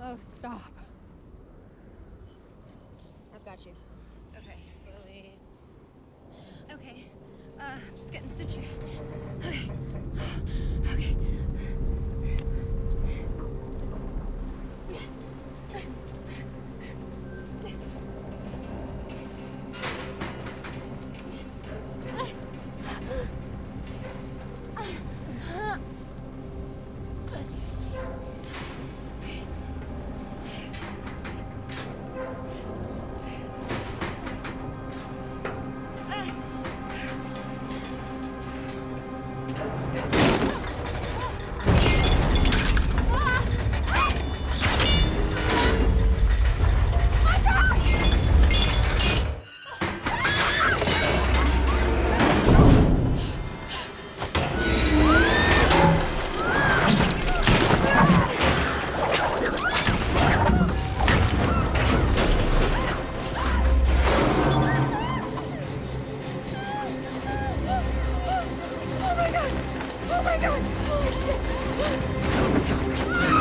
Oh, stop. I've got you. Okay, slowly. Okay, uh, I'm just getting situated. my god! Oh shit!